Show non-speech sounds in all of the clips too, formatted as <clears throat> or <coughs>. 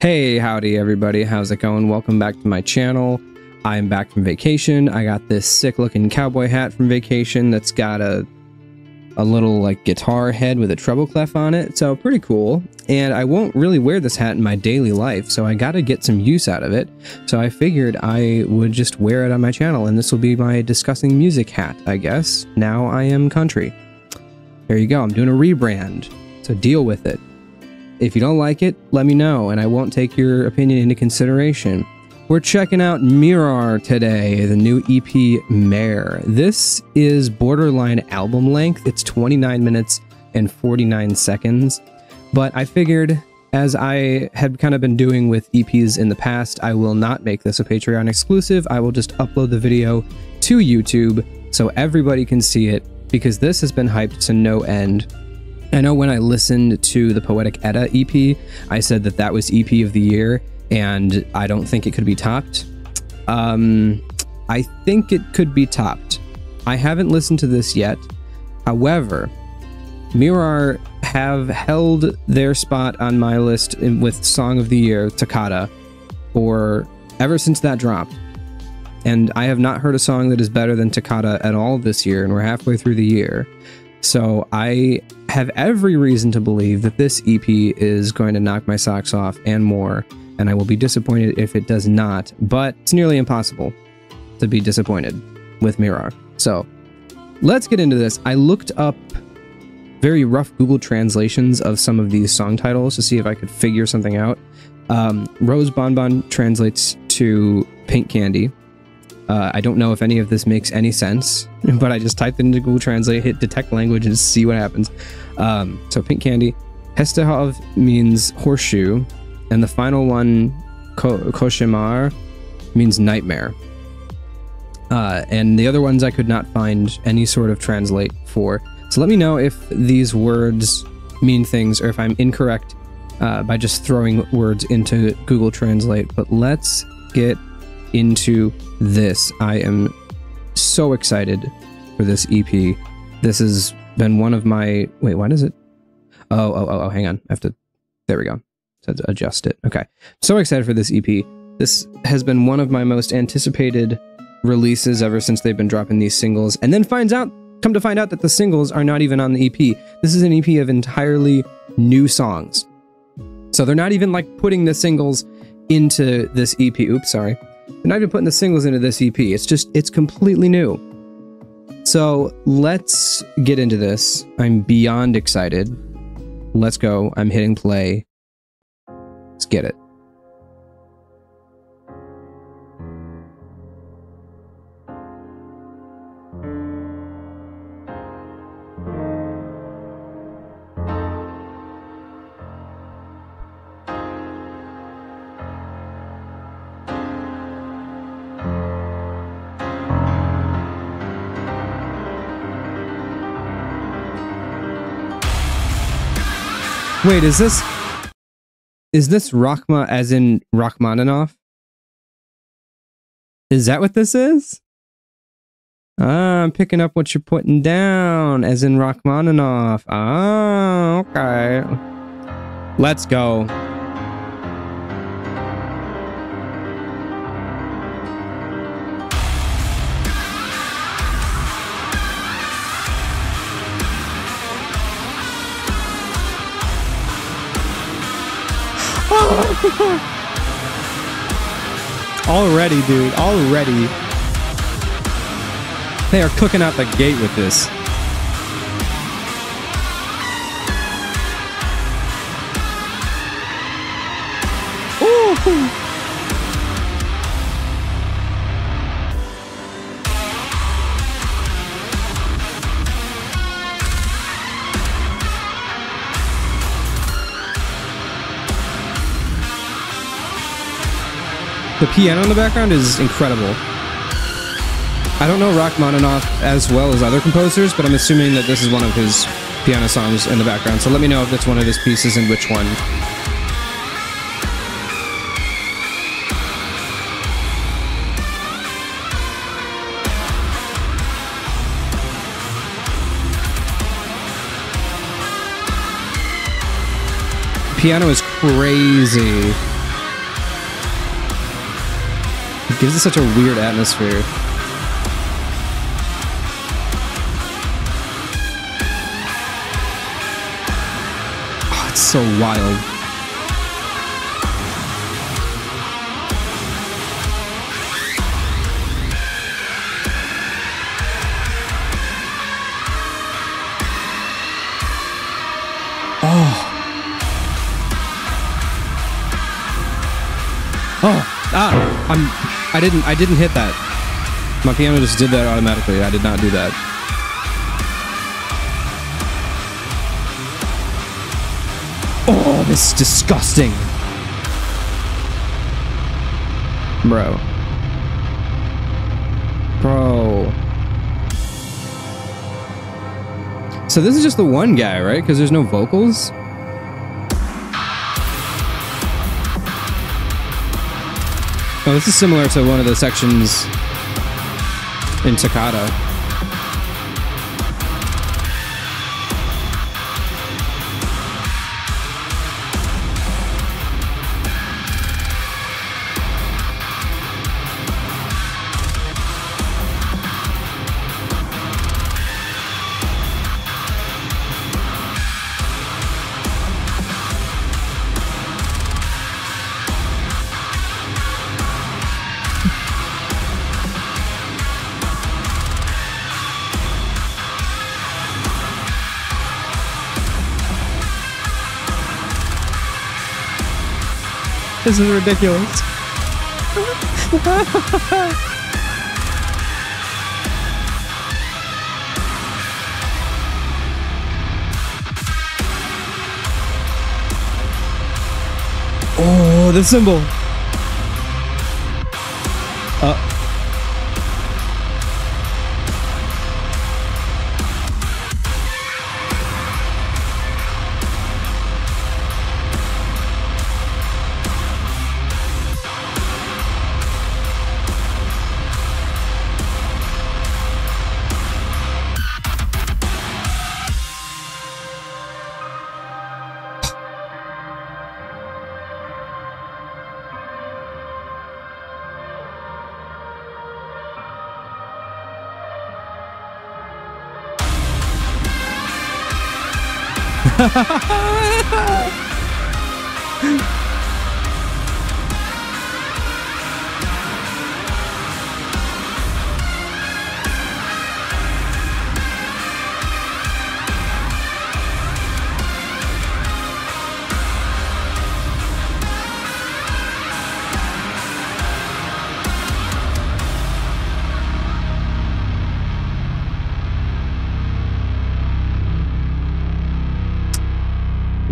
Hey, howdy everybody. How's it going? Welcome back to my channel. I'm back from vacation. I got this sick looking cowboy hat from vacation that's got a a little like guitar head with a treble clef on it. So pretty cool. And I won't really wear this hat in my daily life, so I got to get some use out of it. So I figured I would just wear it on my channel and this will be my discussing music hat, I guess. Now I am country. There you go. I'm doing a rebrand. So deal with it. If you don't like it, let me know and I won't take your opinion into consideration. We're checking out Mirar today, the new EP Mare. This is borderline album length. It's 29 minutes and 49 seconds. But I figured, as I had kind of been doing with EPs in the past, I will not make this a Patreon exclusive. I will just upload the video to YouTube so everybody can see it because this has been hyped to no end. I know when I listened to the Poetic Edda EP, I said that that was EP of the year, and I don't think it could be topped. Um, I think it could be topped. I haven't listened to this yet. However, Mirar have held their spot on my list in, with Song of the Year, Toccata, for ever since that dropped. And I have not heard a song that is better than Toccata at all this year, and we're halfway through the year. So I have every reason to believe that this EP is going to knock my socks off and more, and I will be disappointed if it does not, but it's nearly impossible to be disappointed with Mirar. So let's get into this. I looked up very rough Google translations of some of these song titles to see if I could figure something out. Um, Rose Bonbon translates to Pink Candy. Uh, I don't know if any of this makes any sense, <laughs> but I just typed it into Google Translate, hit detect language, and see what happens. Um, so Pink Candy. Hestehov means horseshoe, and the final one, Ko- Koshimar, means nightmare. Uh, and the other ones I could not find any sort of translate for. So let me know if these words mean things or if I'm incorrect uh, by just throwing words into Google Translate. But let's get into this. I am so excited for this EP. This has been one of my. Wait, why does it? Oh, oh, oh, oh, hang on. I have to. There we go. So adjust it. Okay. So excited for this EP. This has been one of my most anticipated releases ever since they've been dropping these singles. And then finds out Come to find out that the singles are not even on the EP. This is an EP of entirely new songs. So they're not even like putting the singles into this EP. Oops, sorry. They're not even putting the singles into this EP. It's just, it's completely new. So let's get into this. I'm beyond excited. Let's go. I'm hitting play. Let's get it. Wait, is this is this Rachma as in Rachmaninoff? Is that what this is? Ah, I'm picking up what you're putting down, as in Rachmaninoff. Ah, okay. Let's go. <laughs> already, dude. Already. They are cooking out the gate with this. Ooh. The piano in the background is incredible. I don't know Rachmaninoff as well as other composers, but I'm assuming that this is one of his piano songs in the background. So let me know if it's one of his pieces and which one. piano is crazy. Gives it such a weird atmosphere. Oh, it's so wild. Oh, ah, I'm. I didn't. I didn't hit that. My piano just did that automatically. I did not do that. Oh, this is disgusting, bro. Bro. So this is just the one guy, right? Because there's no vocals. Oh, this is similar to one of the sections in Toccata. This is ridiculous. <laughs> oh, the cymbal.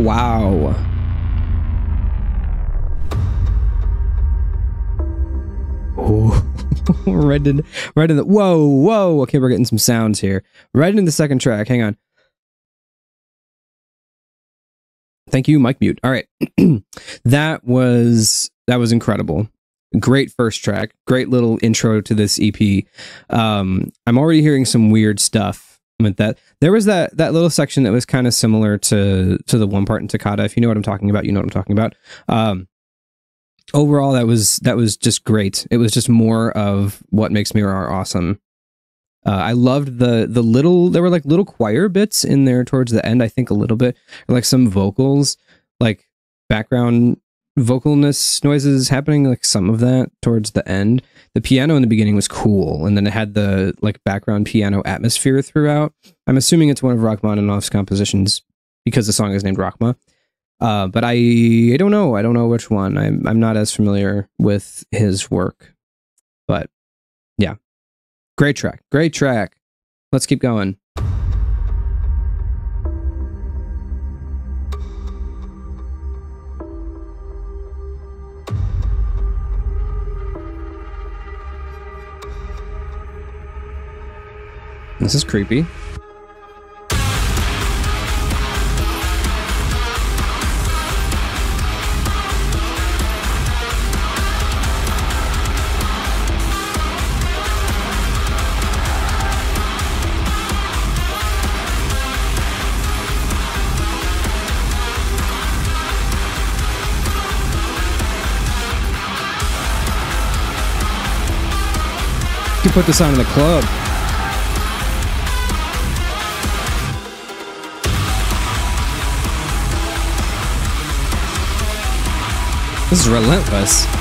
Wow. Oh, <laughs> right in, right in the. Whoa, whoa. Okay, we're getting some sounds here. Right in the second track. Hang on. Thank you, Mike Mute. All right, <clears throat> that was that was incredible. Great first track. Great little intro to this EP. Um, I'm already hearing some weird stuff that. There was that that little section that was kind of similar to to the one part in Toccata. If you know what I'm talking about, you know what I'm talking about. Um, overall, that was that was just great. It was just more of what makes Mirar awesome. Uh, I loved the the little there were like little choir bits in there towards the end. I think a little bit like some vocals, like background vocalness noises happening. Like some of that towards the end. The piano in the beginning was cool, and then it had the like background piano atmosphere throughout. I'm assuming it's one of Rachmaninoff's compositions because the song is named Rachma. Uh, but I I don't know. I don't know which one. I'm I'm not as familiar with his work. But yeah. Great track. Great track. Let's keep going. This is creepy. You can put this on in the club. Is relentless.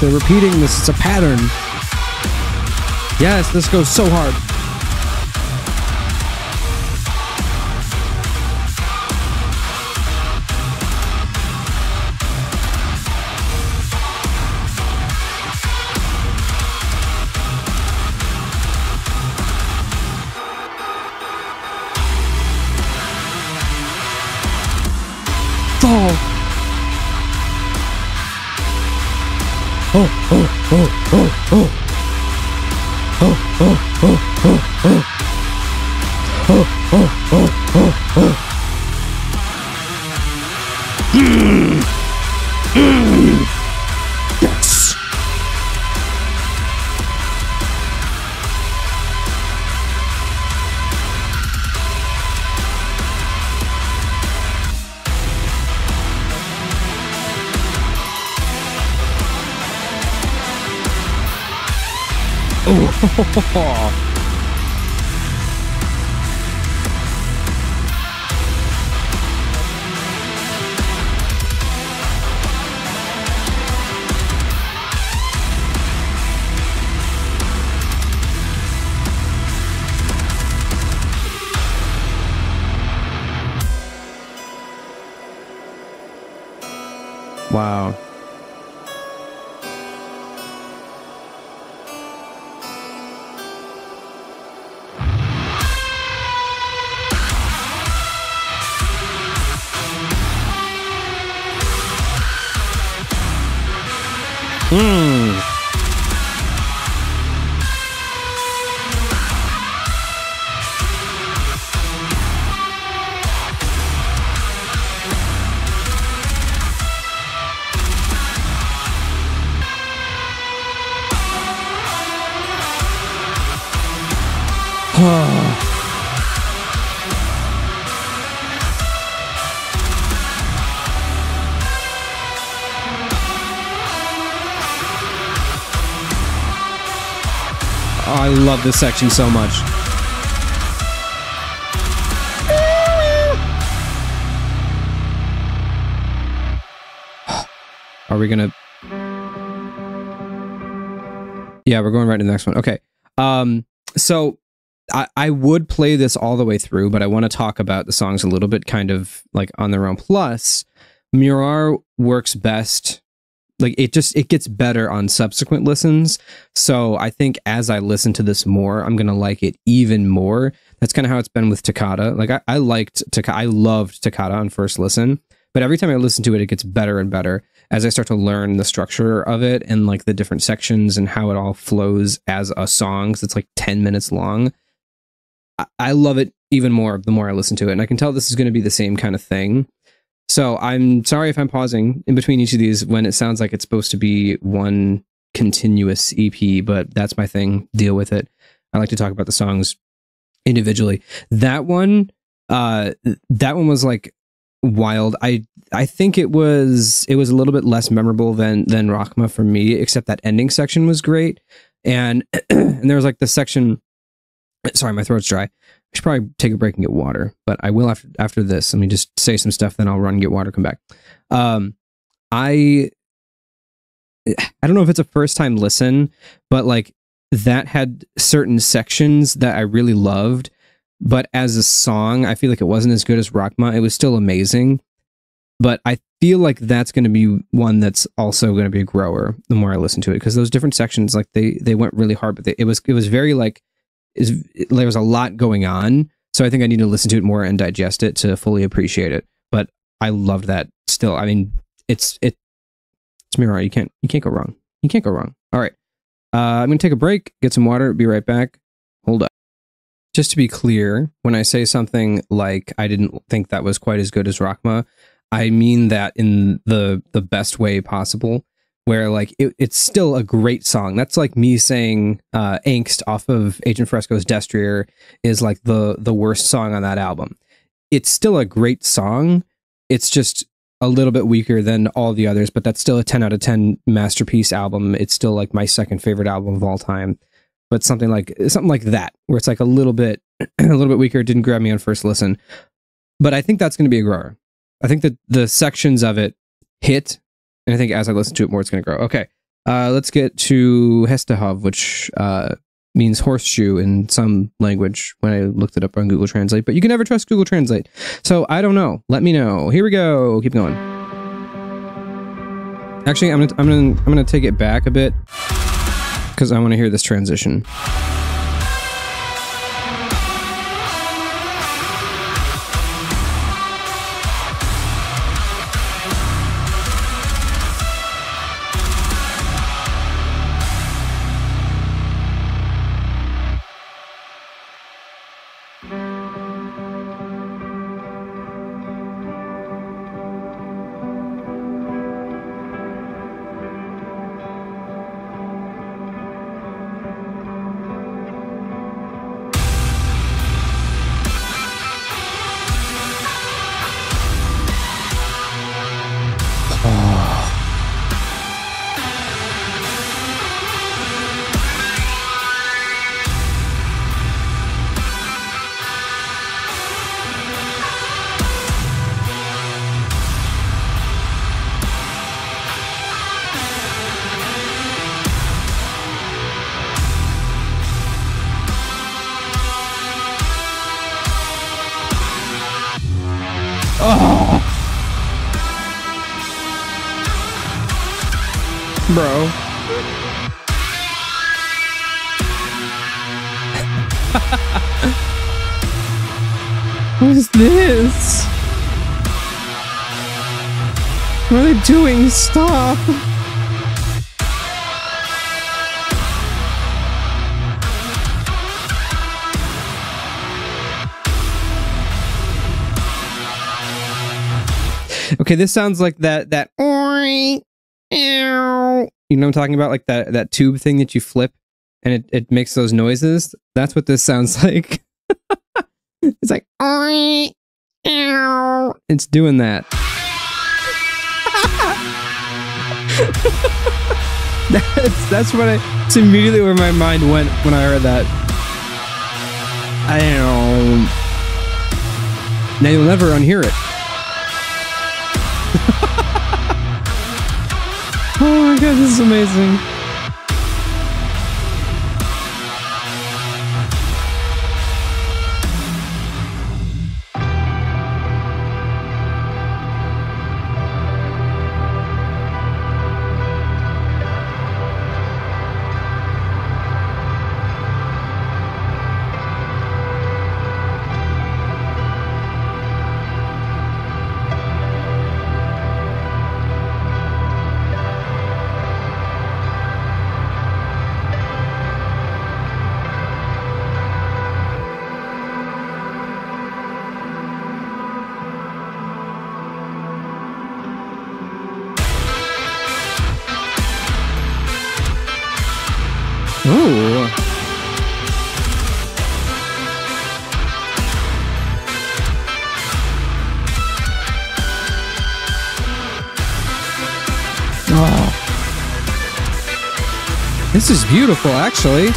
They're repeating this. It's a pattern. Yes, this goes so hard. Fall. Oh, oh, oh, oh, Oh, <sighs> I love this section so much. <gasps> Are we gonna? Yeah, we're going right to the next one. Okay. Um. So, I I would play this all the way through, but I want to talk about the songs a little bit, kind of like on their own. Plus, Mirar works best like it just it gets better on subsequent listens so i think as i listen to this more i'm gonna like it even more that's kind of how it's been with Toccata. like i, I liked Toccata. i loved Toccata on first listen but every time i listen to it it gets better and better as i start to learn the structure of it and like the different sections and how it all flows as a song so it's like 10 minutes long I, love it even more the more i listen to it and i can tell this is going to be the same kind of thing so I'm sorry if I'm pausing in between each of these when it sounds like it's supposed to be one continuous EP, but that's my thing. Deal with it. I like to talk about the songs individually. That one, uh, that one was like wild. I I think it was it was a little bit less memorable than than Rakhma for me, except that ending section was great. And <clears throat> and there was like the section. Sorry, my throat's dry. I should probably take a break and get water, but I will after after this. Let me just say some stuff, then I'll run and get water, come back. Um, I I don't know if it's a first time listen, but like that had certain sections that I really loved, but as a song, I feel like it wasn't as good as Rakhma. It was still amazing, but I feel like that's going to be one that's also going to be a grower the more I listen to it because those different sections, like they they went really hard, but they, it was it was very like is there was a lot going on. So I think I need to listen to it more and digest it to fully appreciate it. But I loved that still. I mean, it's it it's Mirar. You can't you can't go wrong. You can't go wrong. All right. Uh, I'm gonna take a break, get some water, be right back. Hold up. Just to be clear, when I say something like I didn't think that was quite as good as Rakma, I mean that in the the best way possible. Where like it, it's still a great song. That's like me saying uh, "Angst" off of Agent Fresco's Destrier is like the the worst song on that album. It's still a great song. It's just a little bit weaker than all the others, but that's still a 10 out of 10 masterpiece album. It's still like my second favorite album of all time. But something like something like that, where it's like a little bit <clears throat> a little bit weaker, didn't grab me on first listen. But I think that's going to be a grower. I think that the sections of it hit, and I think as I listen to it more, it's going to grow. Okay, uh, let's get to Hestehov, which uh, means horseshoe in some language when I looked it up on Google Translate, but you can never trust Google Translate. So I don't know. Let me know. Here we go. Keep going. Actually, I'm gonna I'm gonna I'm gonna take it back a bit because I want to hear this transition. Okay, this sounds like that that you know I'm talking about? Like that that tube thing that you flip and it, it makes those noises. That's what this sounds <laughs> like. it's like it's doing that. <laughs> that's that's what I it's immediately where my mind went when I heard that. I don't know. Now you'll never unhear it. Oh my god, this is amazing. Oh. This is beautiful, actually.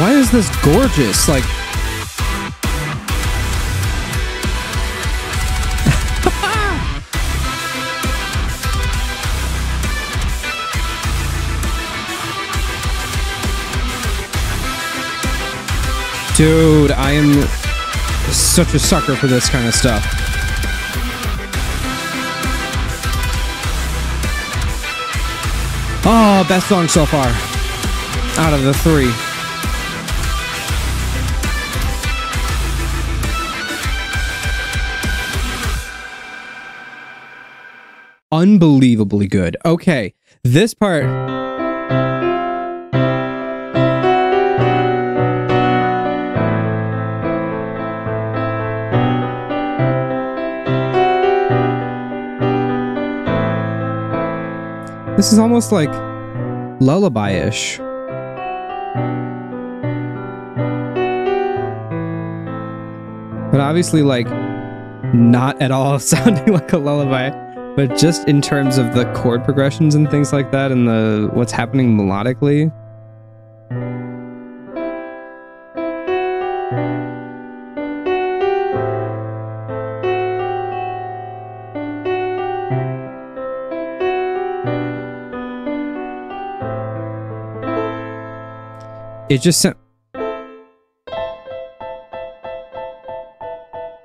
Why is this gorgeous? Like. Dude, I am such a sucker for this kind of stuff. Oh, best song so far. Out of the three. Unbelievably good. Okay, this part. This is almost like lullaby-ish. But obviously like not at all <laughs> sounding like a lullaby, but just in terms of the chord progressions and things like that and the what's happening melodically. It just sounds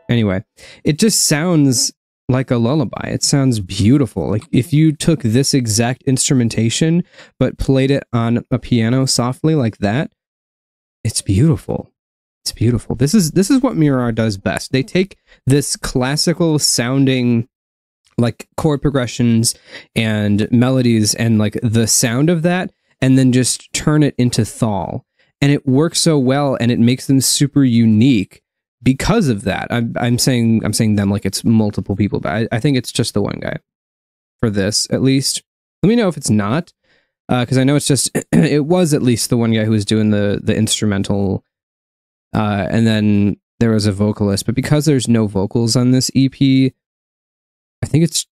Anyway, it just sounds like a lullaby. It sounds beautiful. Like if you took this exact instrumentation but played it on a piano softly like that, it's beautiful. It's beautiful. This is this is what Mirar does best. They take this classical sounding like chord progressions and melodies and like the sound of that and then just turn it into thal. And it works so well and it makes them super unique because of that. I'm, I'm saying I'm saying them like it's multiple people, but I, I think it's just the one guy for this at least. Let me know if it's not, because uh, I know it's just <clears throat> it was at least the one guy who was doing the the instrumental, uh, and then there was a vocalist. But because there's no vocals on this EP, I think it's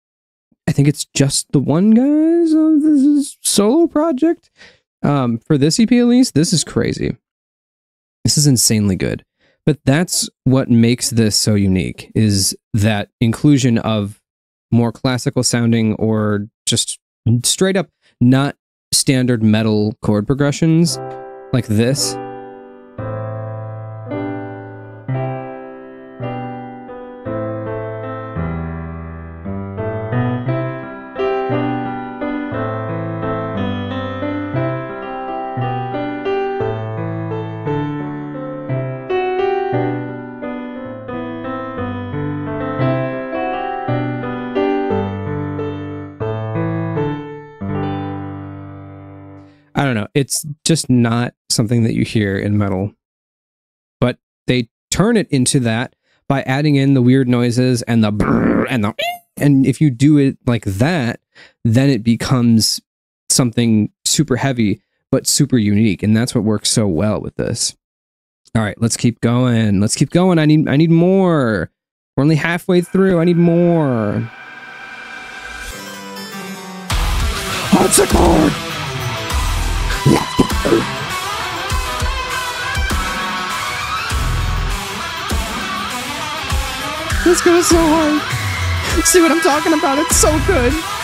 I think it's just the one guy's uh, solo project. Um, for this EP at least, this is crazy. This is insanely good. But that's what makes this so unique is that inclusion of more classical sounding or just straight up not standard metal chord progressions like this It's just not something that you hear in metal. But they turn it into that by adding in the weird noises and the and the <clears throat> and if you do it like that, then it becomes something super heavy but super unique and that's what works so well with this. All right, let's keep going. Let's keep going. I need I need more. We're only halfway through. I need more. Harpsichord! This goes so hard. See what I'm talking about? It's so good.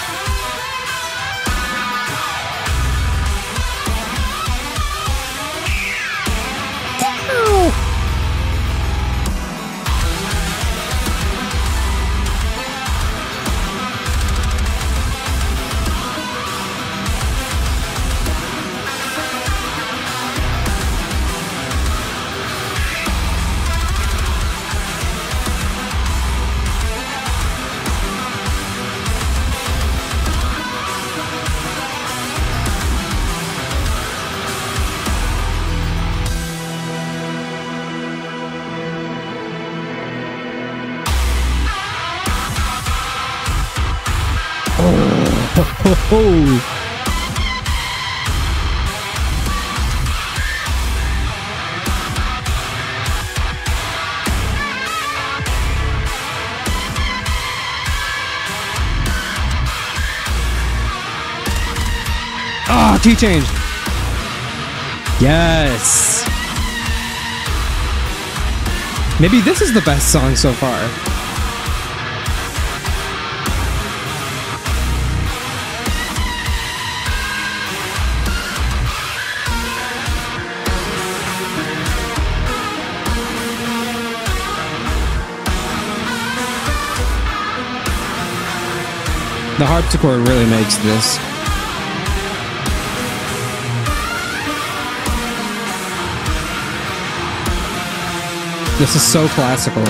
Ah, oh, key change. Yes. Maybe this is the best song so far. The harpsichord really makes this. This is so classical.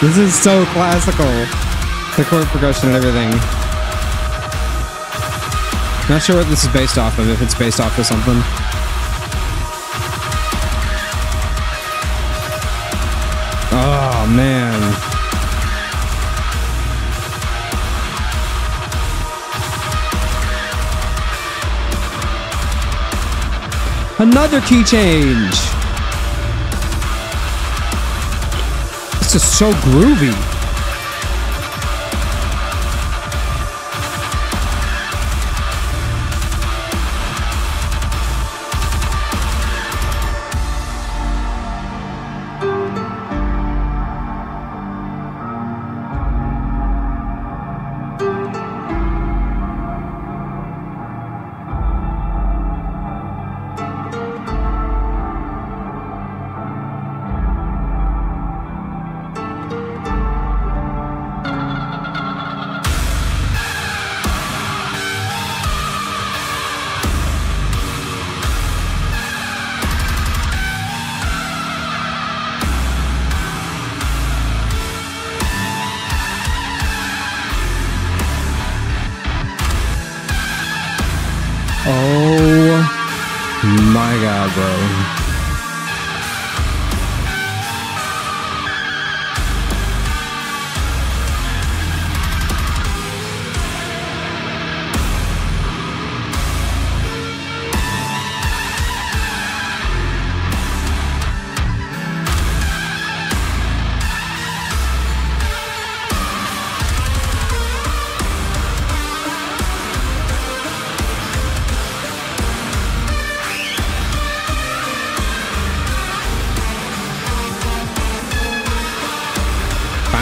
This is so classical. The chord progression and everything. Not sure what this is based off of, if it's based off of something. Oh, man. Another key change. This is so groovy.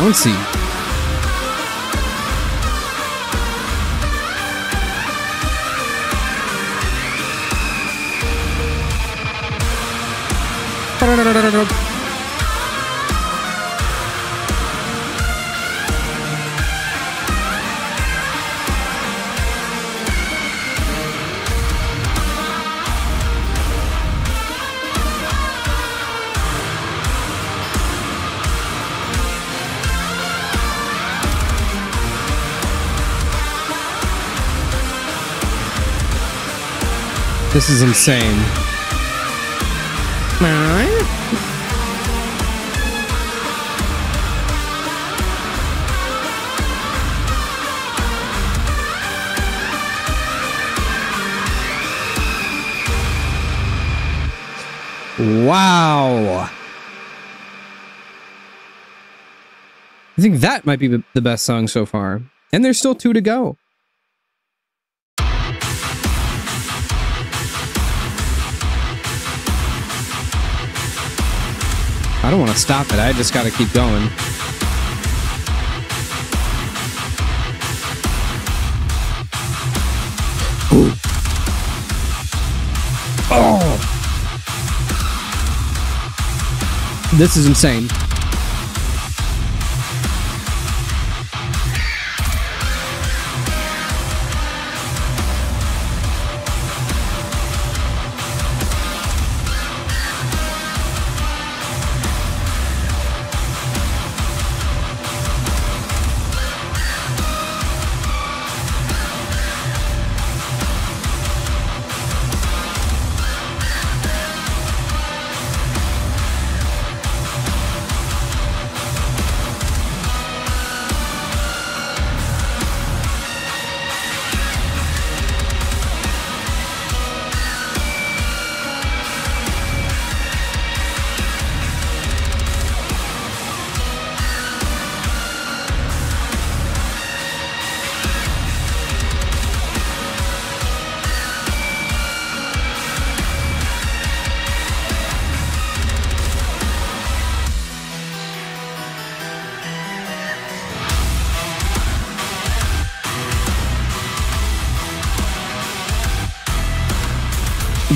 Chauncey. This is insane. Wow. I think that might be the best song so far. And there's still two to go. I don't want to stop it. I just got to keep going. Ooh. Oh! This is insane.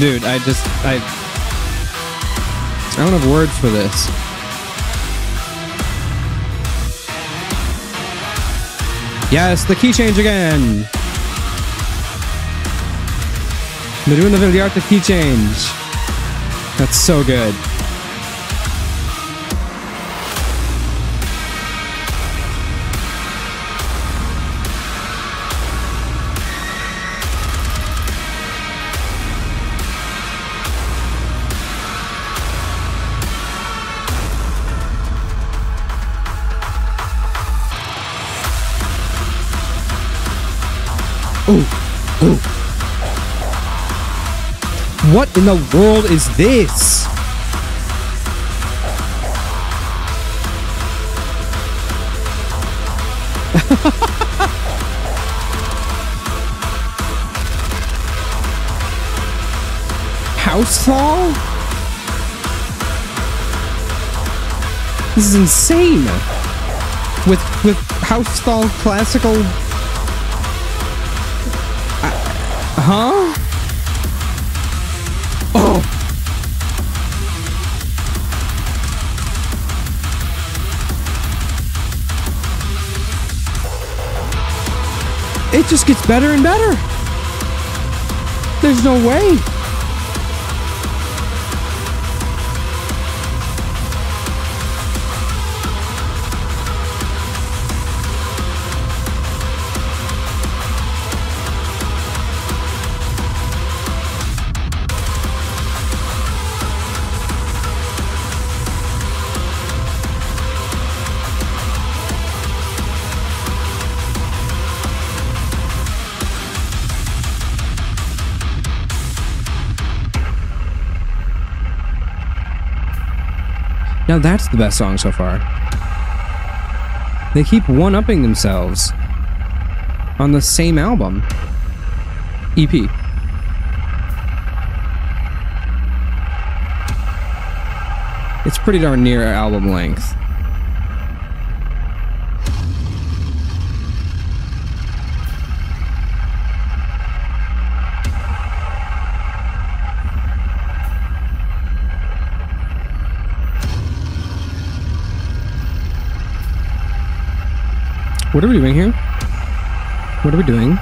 Dude, I just I I don't have words for this. Yes, the key change again. They're doing the Vildhjarta key change. That's so good. What in the world is this? <laughs> House Housefall? This is insane. With with Housefall classical uh, uh, Huh? Just gets better and better. There's no way. Now that's the best song so far. They keep one upping themselves on the same album. EP. It's pretty darn near album length. What are we doing here? What are we doing?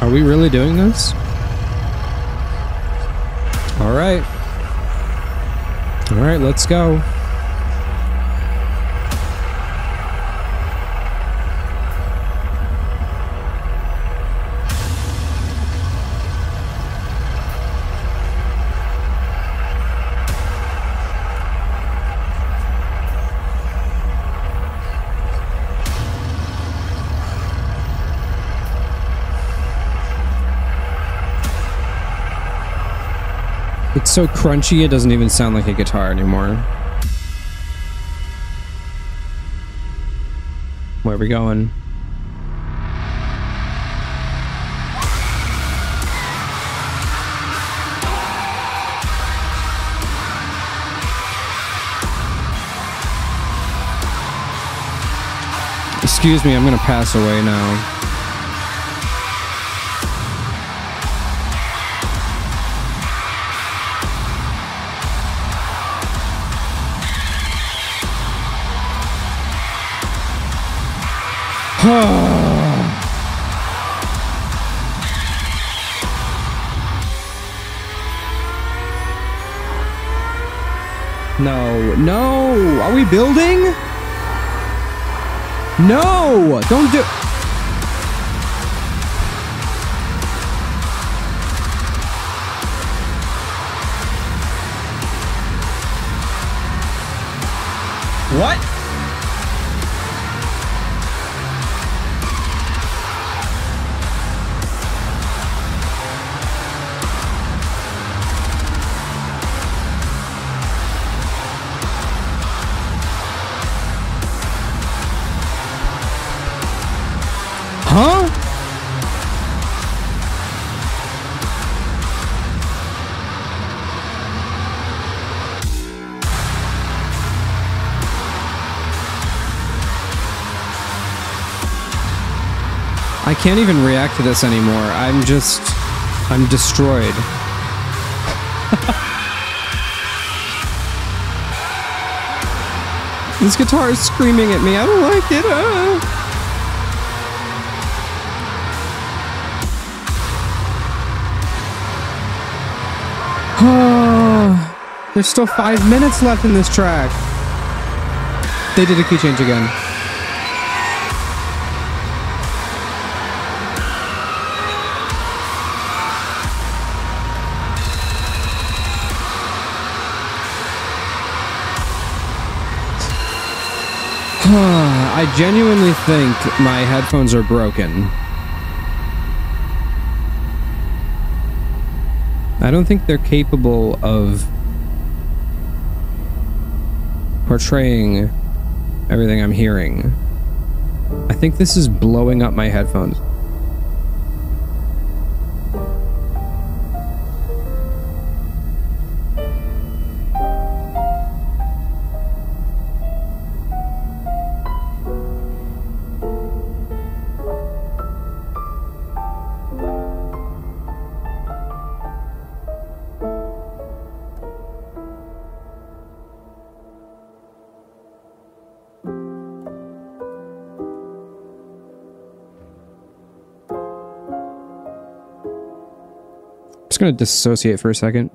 Are we really doing this? All right. All right, let's go. It's so crunchy, it doesn't even sound like a guitar anymore. Where are we going? Excuse me, I'm gonna pass away now. <sighs> no, no. Are we building? No, don't do. Can't even react to this anymore. I'm just... I'm destroyed. <laughs> this guitar is screaming at me. I don't like it. Ah. <sighs> There's still five minutes left in this track. They did a key change again. I genuinely think my headphones are broken. I don't think they're capable of portraying everything I'm hearing. I think this is blowing up my headphones. To dissociate for a second.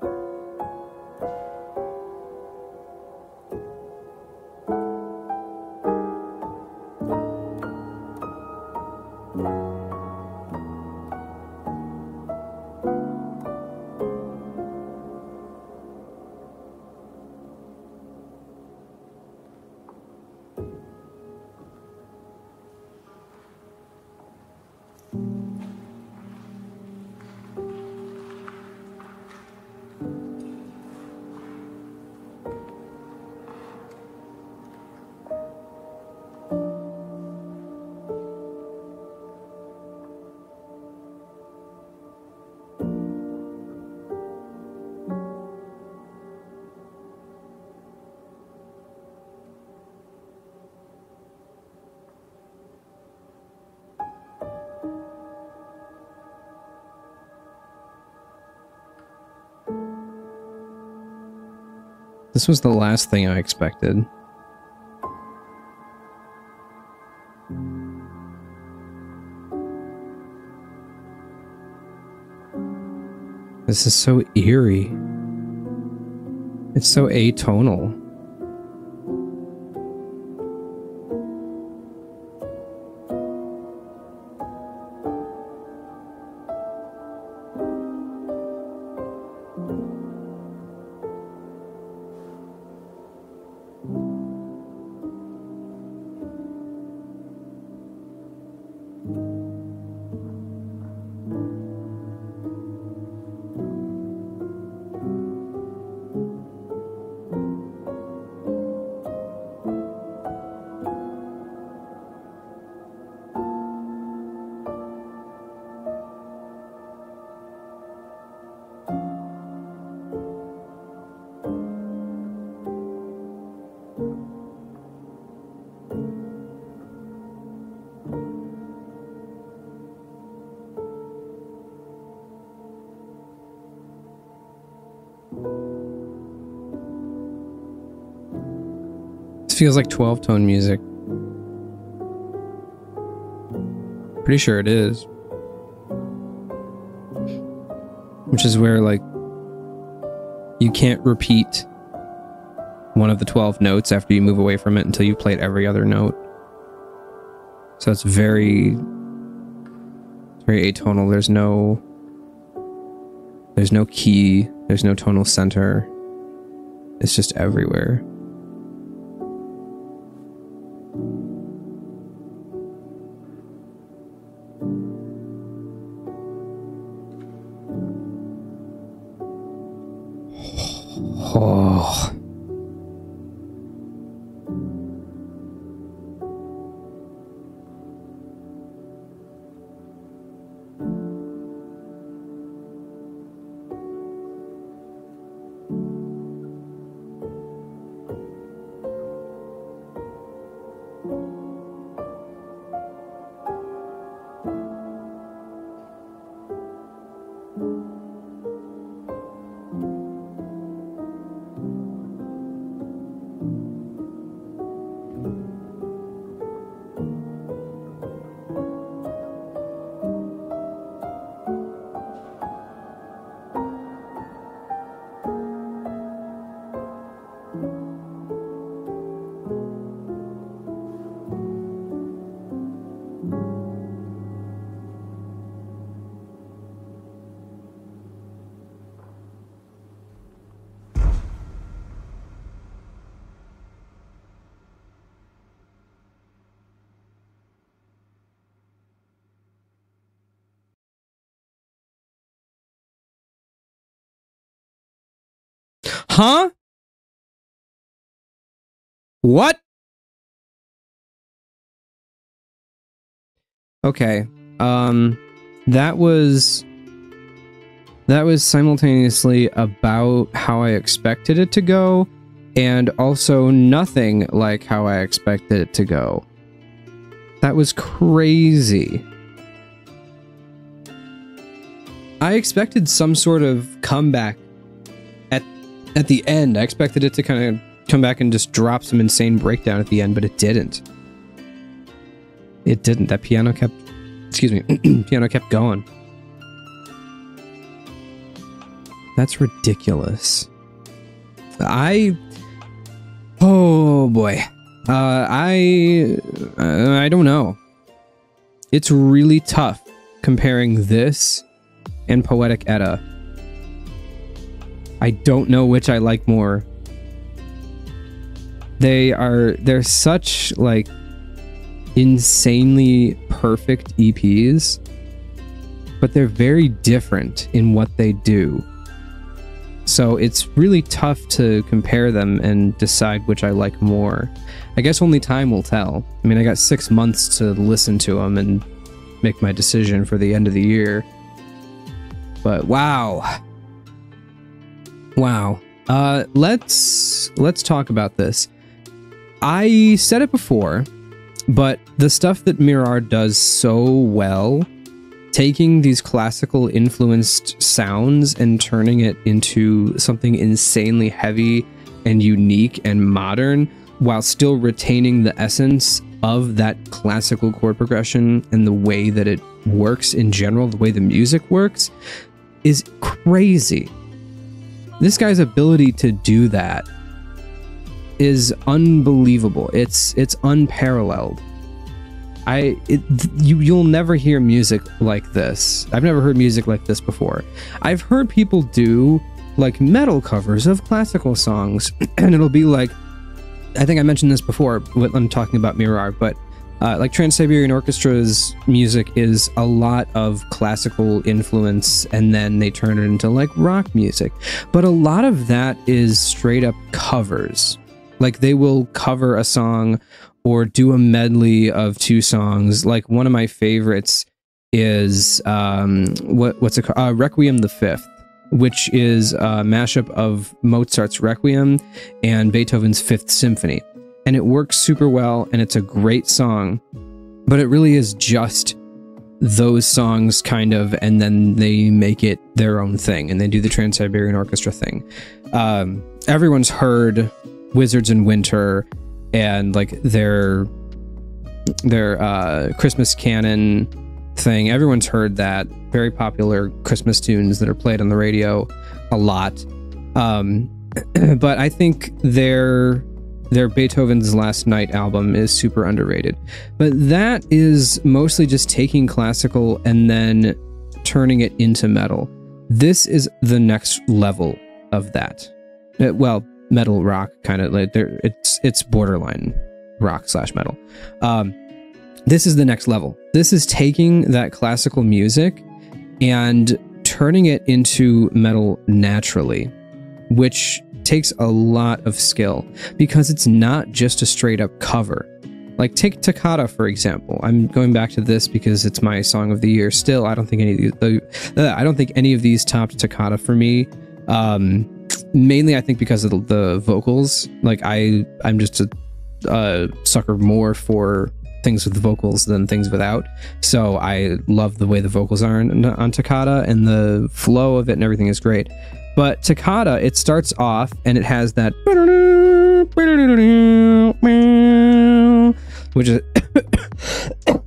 This was the last thing I expected. This is so eerie. It's so atonal. Feels like 12 tone music. Pretty sure it is. Which is where, like, you can't repeat one of the 12 notes after you move away from it until you've played every other note. So it's very, very atonal. There's no, there's no key. There's no tonal center. It's just everywhere. Huh? What? Okay. Um that was that was simultaneously about how I expected it to go and also nothing like how I expected it to go. That was crazy. I expected some sort of comeback at the end. I expected it to kind of come back and just drop some insane breakdown at the end, but it didn't. It didn't. That piano kept excuse me, <clears throat> piano kept going. That's ridiculous. I Oh boy. Uh I uh, I don't know. It's really tough comparing this and Poetic Edda. I don't know which I like more. They are they're such like insanely perfect EPs, but they're very different in what they do. So it's really tough to compare them and decide which I like more. I guess only time will tell. I mean, I got six months to listen to them and make my decision for the end of the year. But wow. Wow. Uh let's let's talk about this. I said it before, but the stuff that Mirar does so well, taking these classical influenced sounds and turning it into something insanely heavy and unique and modern while still retaining the essence of that classical chord progression and the way that it works in general, the way the music works, is crazy. This guy's ability to do that is unbelievable. It's it's unparalleled. I it, you you'll never hear music like this. I've never heard music like this before. I've heard people do like metal covers of classical songs <clears throat> and it'll be like I think I mentioned this before when I'm talking about Mirar, but uh, like Trans Siberian Orchestra's music is a lot of classical influence, and then they turn it into like rock music. But a lot of that is straight up covers. Like they will cover a song or do a medley of two songs. Like one of my favorites is um, what what's it called? Uh, Requiem the Fifth, which is a mashup of Mozart's Requiem and Beethoven's Fifth Symphony and it works super well and it's a great song. But it really is just those songs kind of and then they make it their own thing and they do the trans-siberian orchestra thing. Um, everyone's heard wizards in winter and like their their uh, christmas canon thing. Everyone's heard that. Very popular christmas tunes that are played on the radio a lot. Um, <clears throat> but i think they're their Beethoven's Last Night album is super underrated. But that is mostly just taking classical and then turning it into metal. This is the next level of that. Uh, well, metal rock kind of like there it's it's borderline rock slash metal. Um, this is the next level. This is taking that classical music and turning it into metal naturally, which takes a lot of skill because it's not just a straight up cover. Like take Toccata for example. I'm going back to this because it's my song of the year. Still, I don't think any of these, the, uh, I don't think any of these topped Toccata for me. Um, mainly, I think because of the, the vocals. Like I, I'm just a, a sucker more for things with the vocals than things without. So I love the way the vocals are on, on Toccata and the flow of it and everything is great. But Toccata, it starts off and it has that which is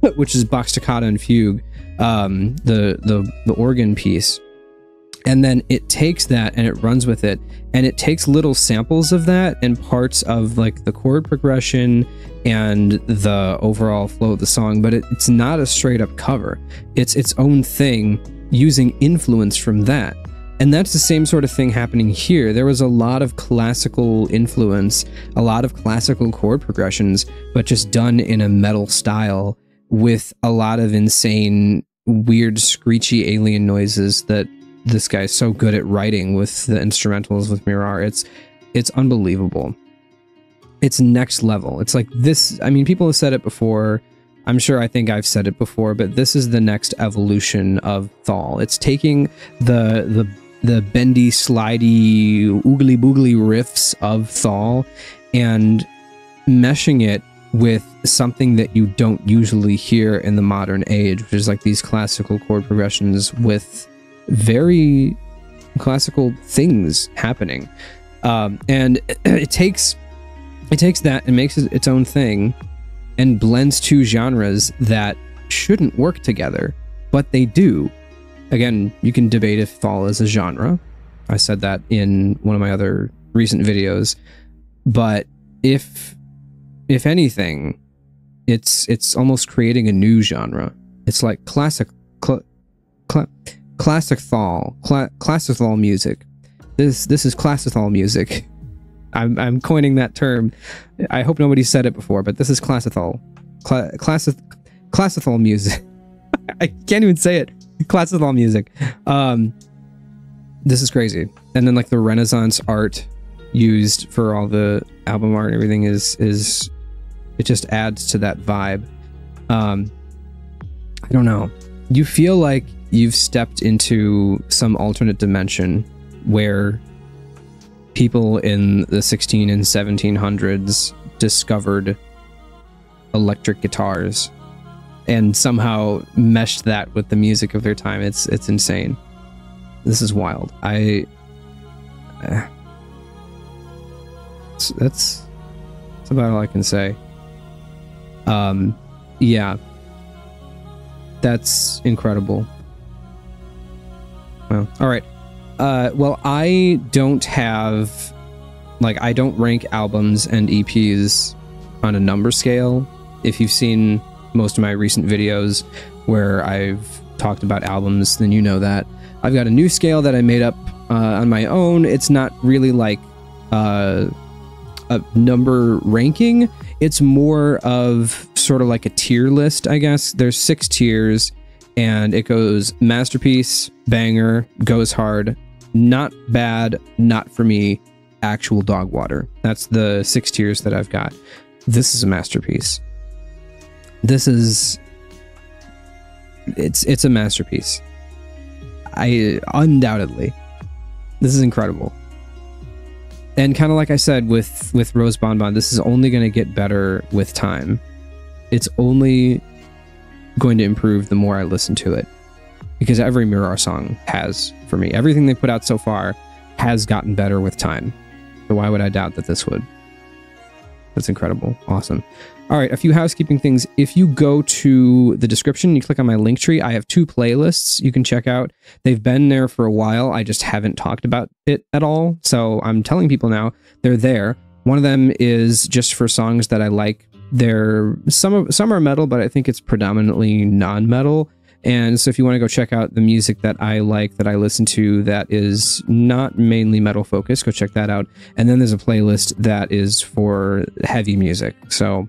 <coughs> which is Bach's Toccata and Fugue, um, the the the organ piece, and then it takes that and it runs with it, and it takes little samples of that and parts of like the chord progression and the overall flow of the song, but it, it's not a straight up cover. It's its own thing using influence from that. And that's the same sort of thing happening here. There was a lot of classical influence, a lot of classical chord progressions, but just done in a metal style with a lot of insane, weird, screechy alien noises that this guy's so good at writing with the instrumentals with Mirar. It's it's unbelievable. It's next level. It's like this. I mean, people have said it before. I'm sure I think I've said it before, but this is the next evolution of Thall. It's taking the the the bendy, slidey, oogly boogly riffs of Thall and meshing it with something that you don't usually hear in the modern age, which is like these classical chord progressions with very classical things happening. Um, and <clears throat> it takes it takes that and makes it its own thing and blends two genres that shouldn't work together, but they do. Again, you can debate if Thall is a genre. I said that in one of my other recent videos. But if if anything, it's it's almost creating a new genre. It's like classic cl- cl- classic Thall, cl- classic Thall music. This this is classic Thall music. <laughs> I'm I'm coining that term. I hope nobody said it before, but this is classic Thall. Cla- classic classical music. <laughs> I can't even say it. <laughs> Classical music. Um, this is crazy. And then like the Renaissance art used for all the album art and everything is is it just adds to that vibe. Um, I don't know. You feel like you've stepped into some alternate dimension where people in the 16 and 1700s discovered electric guitars and somehow meshed that with the music of their time. It's it's insane. This is wild. I uh, that's, that's about all I can say. Um, yeah, that's incredible. Well, all right. Uh, well, I don't have like I don't rank albums and EPs on a number scale. If you've seen most of my recent videos where I've talked about albums, then you know that. I've got a new scale that I made up uh, on my own. It's not really like uh, a number ranking, it's more of sort of like a tier list, I guess. There's six tiers, and it goes masterpiece, banger, goes hard, not bad, not for me, actual dog water. That's the six tiers that I've got. This is a masterpiece. This is it's it's a masterpiece. I undoubtedly. This is incredible. And kind of like I said with with Rose Bonbon, this is only going to get better with time. It's only going to improve the more I listen to it. Because every Mirar song has for me. Everything they put out so far has gotten better with time. So why would I doubt that this would? That's incredible. Awesome. All right, a few housekeeping things. If you go to the description, you click on my link tree, I have two playlists you can check out. They've been there for a while. I just haven't talked about it at all. So I'm telling people now they're there. One of them is just for songs that I like. They're some some are metal, but I think it's predominantly non-metal. And so if you want to go check out the music that I like, that I listen to, that is not mainly metal focused, go check that out. And then there's a playlist that is for heavy music. So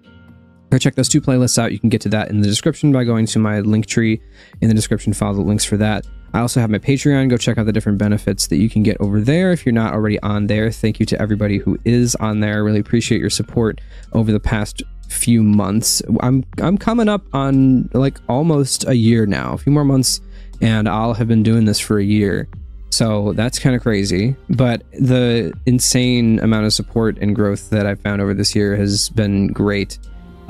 go check those two playlists out. You can get to that in the description by going to my link tree in the description, follow the links for that. I also have my Patreon. Go check out the different benefits that you can get over there if you're not already on there. Thank you to everybody who is on there. I really appreciate your support over the past few months. I'm I'm coming up on like almost a year now, a few more months, and I'll have been doing this for a year. So that's kind of crazy. But the insane amount of support and growth that I've found over this year has been great.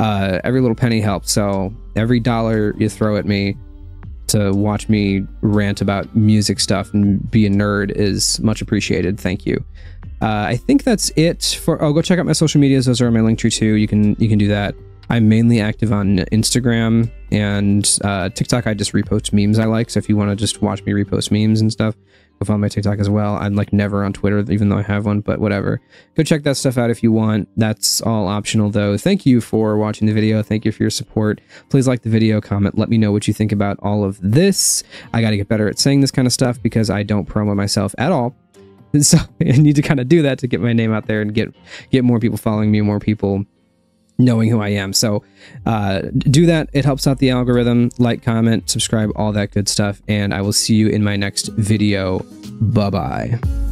Uh, every little penny helps. So every dollar you throw at me to watch me rant about music stuff and be a nerd is much appreciated. Thank you. Uh, I think that's it for. Oh, go check out my social medias. Those are on my link tree too. You can you can do that. I'm mainly active on Instagram and uh, TikTok. I just repost memes I like. So if you want to just watch me repost memes and stuff, go follow my TikTok as well. I'm like never on Twitter, even though I have one. But whatever. Go check that stuff out if you want. That's all optional though. Thank you for watching the video. Thank you for your support. Please like the video, comment, let me know what you think about all of this. I got to get better at saying this kind of stuff because I don't promo myself at all. <laughs> So I need to kind of do that to get my name out there and get get more people following me, more people knowing who I am. So uh, do that. It helps out the algorithm. Like, comment, subscribe, all that good stuff. And I will see you in my next video. Bye bye.